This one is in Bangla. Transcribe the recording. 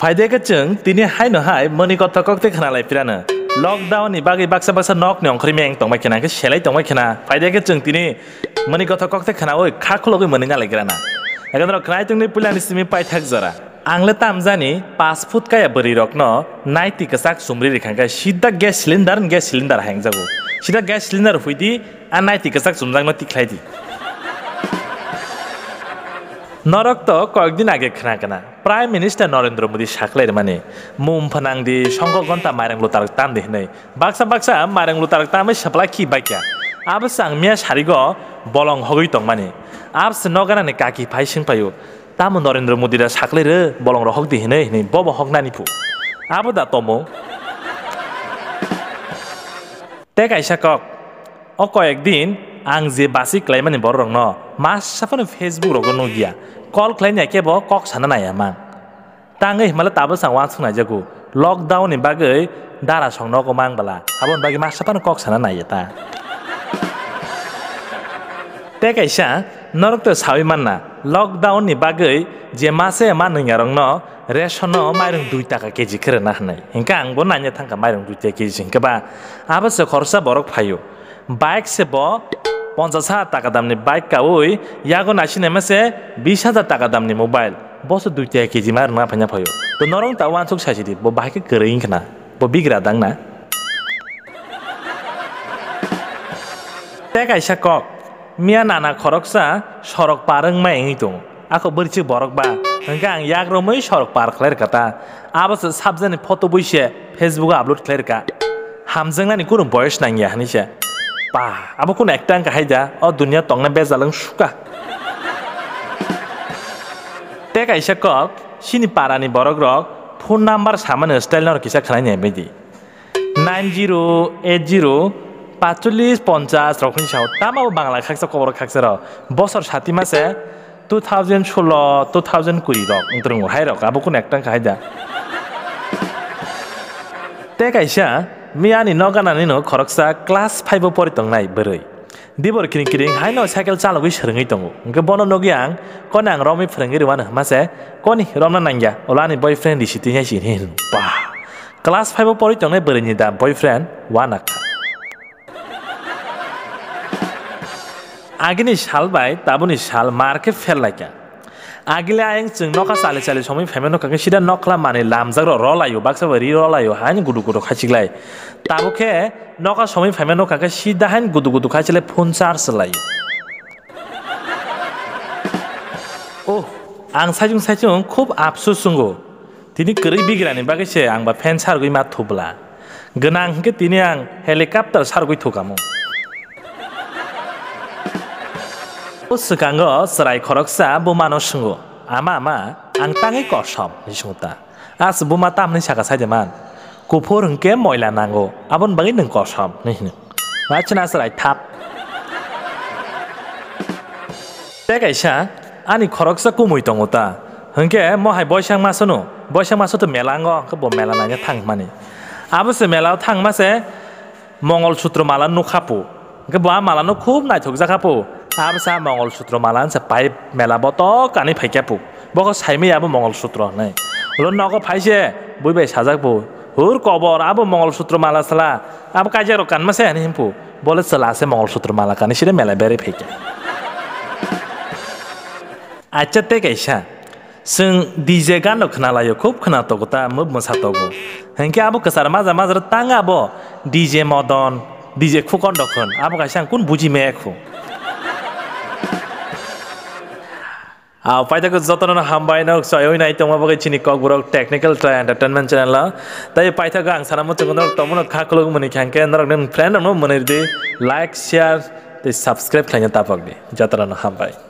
फायद्याक चोंग तिनी हाय न हाय मनी कथकक ते खानालाई लायफिरानो लकडाउन नि बागै बाक्सा बाक्सा नक न्यं खरि मेंग तंबाय खेना सेलाय तंबाय खेना। फायद्याक चोंग तिणी मनी कथकक ते खाना ओय खाखलगै मनी गालायग्राना ಯಾಕಂದ್ರೆ ಕ್ರಾಯ್ತಂಗ್ನಿ ಪುಲ್ಯಾನಿ ಸಿಮಿ ಪಾಯ್ತ್ जरा। आंले तामजानी पाच फूट काय बरी रकनो नाय ती कसाक सुमरी रेखा काय सिद्धा गॅस सिलिंडर गॅस सिलिंडर हांग जागो। सिद्धा ग्यास सिलिन्डर हुई दी आणि नाय ती कसाक सुमजाक न নরক তো কয়েকদিন আগে খেনা কেনা। প্রাইম মিনিস্টার নরেন্দ্র মোদী সাকলের মানে। মুম ফনাং ফনাংদি শঙ্করগন্তা মাইরাংলু তারক তাম দিহনে বাক্সা বাক্সা মাইরাংলু তারক তামে সাপলা কি বাইকা। আব সাং মিয়া সারিগ বলং হগই তং মানে। আব সে নগানানে কাকি ফাই সিং পায়ু। তামো নরেন্দ্র মোদীরা সাকলে রে বলং রহক দিহনে হিনে বব হক না নানিপু আব দা তমো। টেক আইসা কক। ও কয়েকদিন ang je basi klaimani bor rong no. Mas safano facebook rogo no gia call klaim ya kebo kok sana na ya mang tangai mala tabo sang wang sung na jago lockdown ni bagai dara song no ko mang bala abon bagi mas safano kok sana na ya ta. Te kaisa norok to sawi manna lockdown ni bagai je mase man ngi rong no ration মাইরং দুই টাকা কেজি খেরে না হানাই হিংকা আংবো নাইনে থাকা মাইরং দুই টাকা কেজি হিংকা বা আবার সে খরচা বরক ফাইও বাইক সে ব পঞ্চাশ হাজার টাকা দামনি বাইক কাউই ইয়াগো নাসি নেমেছে বিশ হাজার টাকা দামনি মোবাইল। বছর দুই টাকা কেজি মার না ফাইনা ফাইও তো নরং তা তাও আনসুক সাইসি দিব বাইকে গেরেই না বো বিগ্রা দাং না। টেক আইসা কক, মিয়া নানা খরকসা সড়ক পারং মা এঙি তো। আকো বরিচি বরক বা, গাং ইয়াগ রমই সড়ক পার খেলের কথা আবাস সাবজানে ফটো বইসে ফেসবুকে আপলোড খেলের কা। হামজাংলানি কোনো বয়স নাঙ্গিয়া হানিসা 빠. 아무거나 액단 가이자. 어 눈이야 떡나 배자랑 슈가. 때가 있었고 신이 빠라니 버럭럭 폰 넘버 사면 스타일러 নাইন জিরো এইট জিরো পাঁচল্লিশ পঞ্চাশ রকম সাহ তামাও বাংলা খাকসা কবর খাকসার বছর সাতি মাসে টু থাউজেন্ড ষোলো টু থাউজেন্ড কুড়ি রক তোর হাই রক আবু কোন একটা খাই যা তে কাইসা miani noga nani no koroksa kelas 5 pori tong nai. Di bor kiring kiring hai no sekel calo wish rengi tong ngge ang konang romi prengi di wana mas koni rom na nangja olani boyfriend di shiti nya shini pa. Class 5 pori tong beri berai boyfriend wana ka. Agini shal bai tabuni shal market fel agila ayang ceng noka sale sale somi femeno kange shida nokla mane lamzak ro rola yo bakso bari rola yo han gudu gudu kacik lai. Ke noka somi femeno kange shida han gudu gudu kacik lai pun selai oh ang sajung sajung kup apsu sunggu tini keri bigra ni bagai she ang ba pen sar gui ke tini ang helikopter sar gui tukamu usukango serai koroksa bumano sungu ama ama ang tangi kosom hisunguta as buma tam ni saka saja man kupur hengke moila nango abon bangi neng kosom nih nih wachina serai tap tegaisa ani koroksa kumui tonguta hengke mohai boisang masono boisang masoto melango kebo melananya tang mani abose melao tang mase mongol sutro malan nu khapu kebo malan nu khub nai thok jakapu pai mela boto kani phaikya pu boko saimi abo mongol sutro nai lo nogo phaise bui bai sajak pu হুর কবর আবো মঙ্গলসূত্র মালা সালা আবো কাজে রো কান মাসে আনি হিমপু বলে সালা আছে মঙ্গলসূত্র মালা কানি সিরে মেলা বেরে ফেকে আচ্ছা তে কাইসা जों डिजे गान खोनालायो खुब खोनातगो ता मोब मोसातगो हेंके आबो कसार माजा माजा तां आबो डिजे मदन डिजे खुकन दखन आबो काइसा कुन बुझि मेखु পাইতাকে যতন হামবাইনক সয়ই নাই তোমা বগে চিনি কক বরক টেকনিক্যাল ট্রাই এন্টারটেনমেন্ট চ্যানেল তাই পাইতাকে আং সারা মতো নরক তমন খাকলগ মনি খাঙ্কে নরক নেন ফ্রেন্ড নো মনি দি লাইক শেয়ার তে সাবস্ক্রাইব খাইয়া